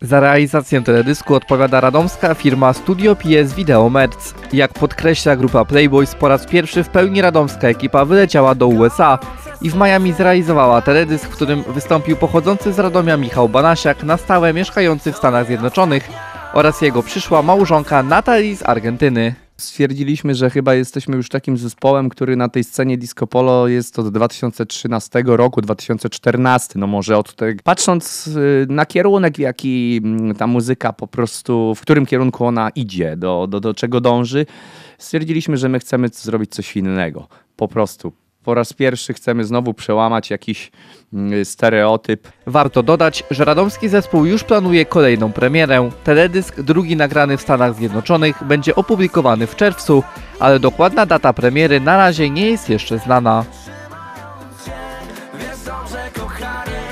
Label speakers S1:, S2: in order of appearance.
S1: Za realizację teledysku odpowiada radomska firma Studio PS Video Merc. Jak podkreśla grupa Playboys, po raz pierwszy w pełni radomska ekipa wyleciała do USA i w Miami zrealizowała teledysk, w którym wystąpił pochodzący z Radomia Michał Banasiak, na stałe mieszkający w Stanach Zjednoczonych oraz jego przyszła małżonka Natalie z Argentyny.
S2: Stwierdziliśmy, że chyba jesteśmy już takim zespołem, który na tej scenie disco polo jest od 2013 roku, 2014, no może od tego. Patrząc y, na kierunek, w jaki mm, ta muzyka po prostu, w którym kierunku ona idzie, do, do, do czego dąży, stwierdziliśmy, że my chcemy zrobić coś innego. Po prostu po raz pierwszy chcemy znowu przełamać jakiś mm, stereotyp.
S1: Warto dodać, że radomski zespół już planuje kolejną premierę. Teledysk, drugi nagrany w Stanach Zjednoczonych, będzie opublikowany w czerwcu, ale dokładna data premiery na razie nie jest jeszcze znana. Wiesz dobrze, kochanie.